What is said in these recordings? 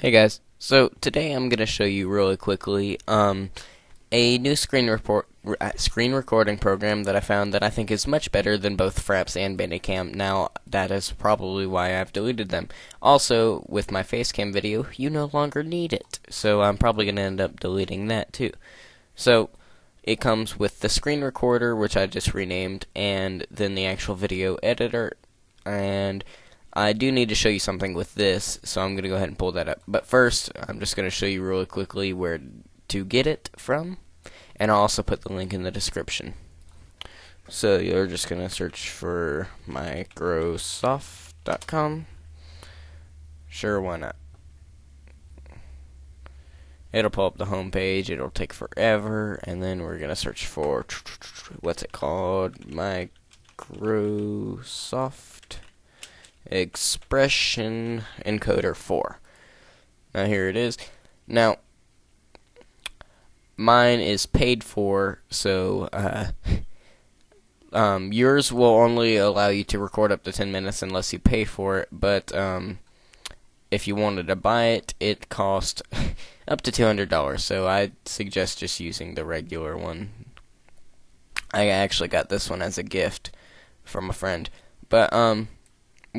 Hey guys, so today I'm going to show you really quickly um, a new screen report uh, screen recording program that I found that I think is much better than both Fraps and Bandicam. Now that is probably why I've deleted them. Also, with my Facecam video, you no longer need it, so I'm probably going to end up deleting that too. So it comes with the screen recorder, which I just renamed, and then the actual video editor, and I do need to show you something with this, so I'm going to go ahead and pull that up. But first, I'm just going to show you really quickly where to get it from, and I'll also put the link in the description. So you're just going to search for Microsoft.com. Sure, why not? It'll pull up the home page. It'll take forever, and then we're going to search for what's it called? Microsoft expression encoder 4. Now here it is. Now mine is paid for, so uh, um, yours will only allow you to record up to 10 minutes unless you pay for it, but um, if you wanted to buy it, it cost up to $200, so I suggest just using the regular one. I actually got this one as a gift from a friend. But um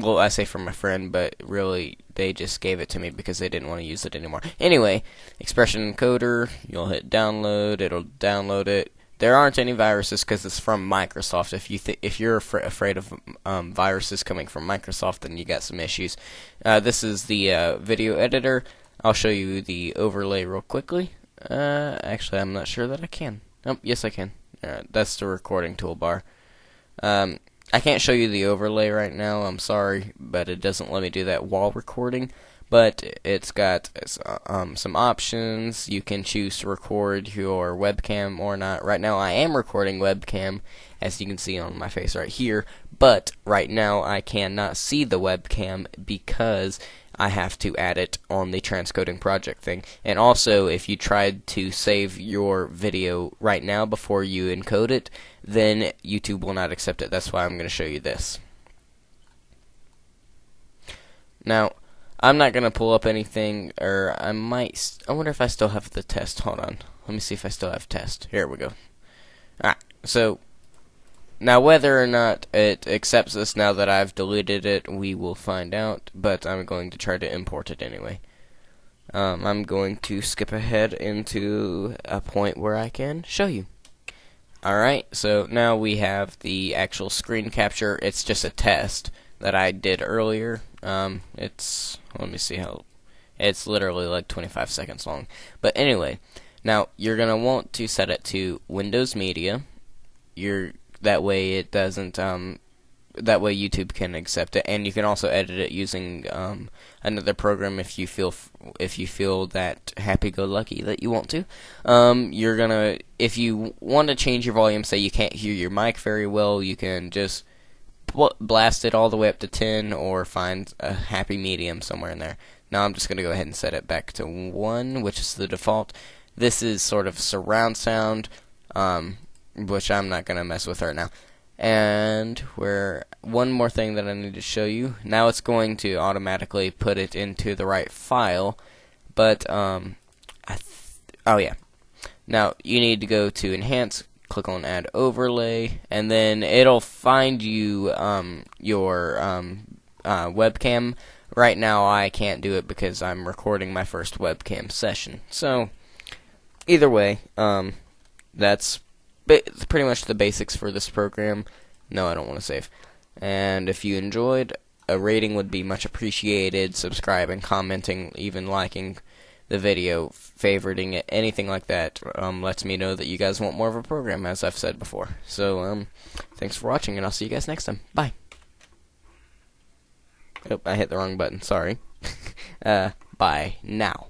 well, I say from a friend, but really they just gave it to me because they didn't want to use it anymore. Anyway, expression encoder, you'll hit download, it'll download it. There aren't any viruses because it's from Microsoft. If you th- if you're af- afraid of um, viruses coming from Microsoft, then you got some issues. Uh, this is the uh, video editor. I'll show you the overlay real quickly. Uh, actually, I'm not sure that I can. Oh, yes, I can. Uh, that's the recording toolbar. Um, I can't show you the overlay right now. I'm sorry, but it doesn't let me do that while recording. But it's got um, some options. You can choose to record your webcam or not. Right now, I am recording webcam, as you can see on my face right here. But right now, I cannot see the webcam because I have to add it on the transcoding project thing. And also, if you tried to save your video right now before you encode it, then YouTube will not accept it. That's why I'm going to show you this. Now, I'm not going to pull up anything, or I might. I wonder if I still have the test. Hold on. Let me see if I still have test. Here we go. Alright, so now, whether or not it accepts this now that I've deleted it, we will find out, but I'm going to try to import it anyway. Um, I'm going to skip ahead into a point where I can show you. Alright, so now we have the actual screen capture. It's just a test that I did earlier. Um, it's, let me see how, it's literally like 25 seconds long. But anyway, now you're going to want to set it to Windows Media. You're that way it doesn't um, that way YouTube can accept it, and you can also edit it using um, another program if you feel if you feel that happy-go-lucky that you want to. Um, you're gonna if you want to change your volume, say you can't hear your mic very well, you can just blast it all the way up to 10, or find a happy medium somewhere in there. Now I'm just gonna go ahead and set it back to one, which is the default. This is sort of surround sound. Um, which I'm not gonna mess with right now. And where one more thing that I need to show you. Now it's going to automatically put it into the right file, but um, oh yeah. Now you need to go to Enhance, click on Add Overlay, and then it'll find you um, your um, uh, webcam. Right now I can't do it because I'm recording my first webcam session. So either way, um, that's pretty much the basics for this program. No, I don't want to save. And if you enjoyed, a rating would be much appreciated. Subscribing, commenting, even liking the video, favoriting it, anything like that, um, lets me know that you guys want more of a program, as I've said before. So, um, thanks for watching, and I'll see you guys next time. Bye. Oh, I hit the wrong button. Sorry. uh, bye now.